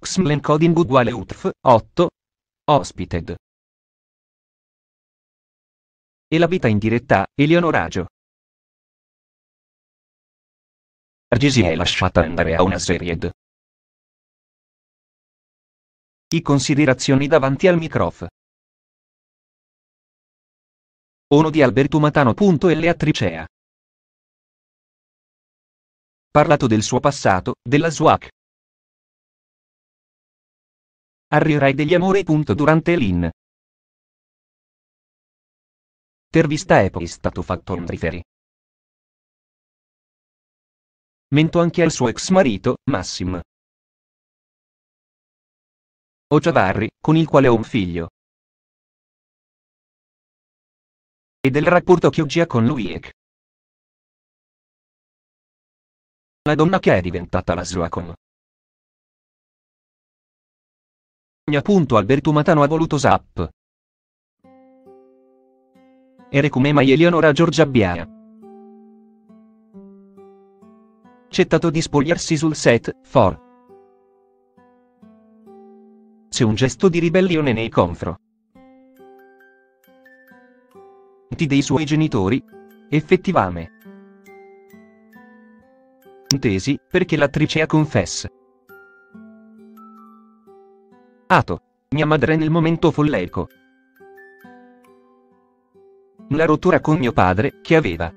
Xmlen coding uguale utf 8. Hospited. E la vita in diretta, Eleonoraggio. Argi si è lasciata andare a una serie I considerazioni davanti al microfono. Ono di Alberto Matano. Parlato del suo passato, della SWAC. Arrierai degli amori. Durante l'in. Intervista è poi stato fatto un riferi. Mento anche al suo ex marito, Massim. Ojavarri, con il quale ho un figlio. E del rapporto che oggi ha con Luiek. La donna che è diventata la sua Alberto Matano ha voluto Zap. Ere come mai Eleonora Giorgia Biana. Accettato di spogliarsi sul set, for. C'è un gesto di ribellione nei confronti dei suoi genitori? Effettivamente. Intesi, perché l'attrice ha confessa. Ato. Mia madre nel momento folleco. La rottura con mio padre, che aveva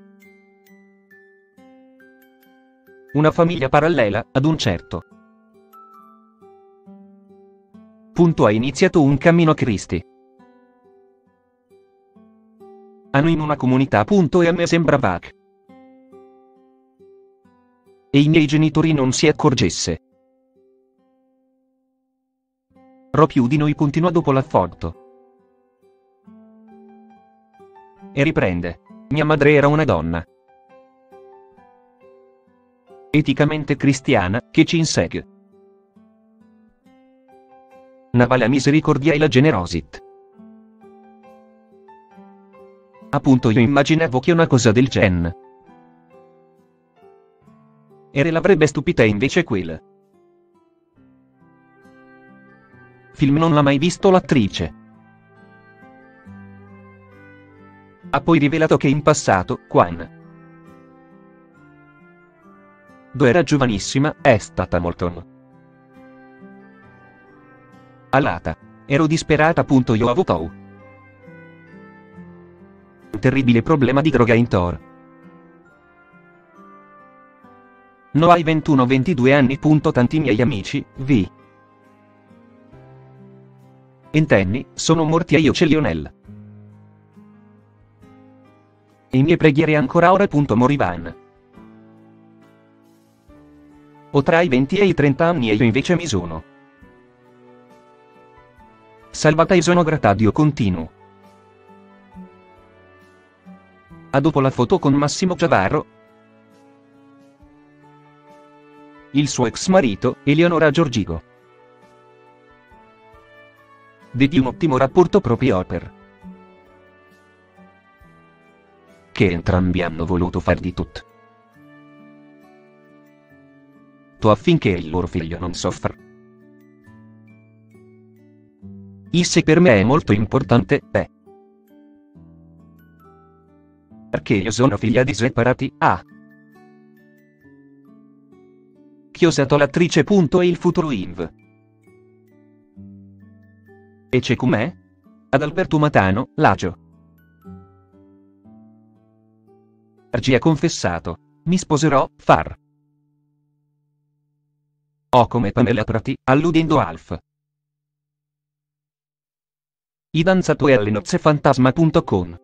una famiglia parallela, ad un certo punto ha iniziato un cammino Cristi. Hanno in una comunità. Punto e a me sembra vac. E i miei genitori non si accorgesse. Ro più di noi continua dopo la foto. E riprende. Mia madre era una donna. Eticamente cristiana, che ci insegue. Navala misericordia e la generosit. Appunto io immaginavo che una cosa del gen. Ere l'avrebbe stupita invece quel. Film non l'ha mai visto l'attrice. Ha poi rivelato che in passato, Quan. Do era giovanissima, è stata molto. Alata. Ero disperata. Io ho avuto terribile problema di droga in Thor. No hai 21-22 anni. Tanti miei amici, vi. Intenni, sono morti e io ce Lionel. I miei preghiere ancora ora. Morivan. Ho tra i 20 e i 30 anni e io invece mi sono. Salvata e sono gratadio continuo. A dopo la foto con Massimo Giavarro. Il suo ex marito, Eleonora Giorgigo. Di un ottimo rapporto proprio per. Che entrambi hanno voluto far di tutto. affinché il loro figlio non soffra. Il se per me è molto importante, beh. Perché io sono figlia di separati, ah. Usato l'attrice. E il futuro Inv. E c'è com'è? Ad Alberto Matano, Lagio. Argi ha confessato. Mi sposerò, far. O come Pamela Prati, alludendo Alf. I danzatori alle nozze fantasma.com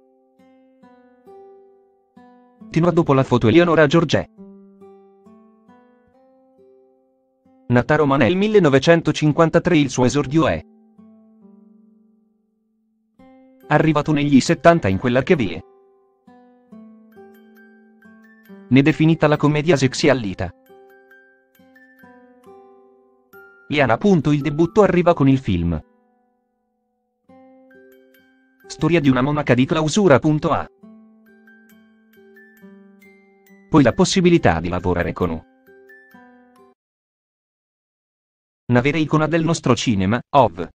Continua dopo la foto Eleonora Giorgè. Nata a Roma nel 1953 il suo esordio è arrivato negli 70 in quella che vie. Ne definita la commedia sexy all'ita. Liana. Il debutto arriva con il film. Storia di una monaca di clausura. A poi la possibilità di lavorare con U. Una vera icona del nostro cinema, Ov.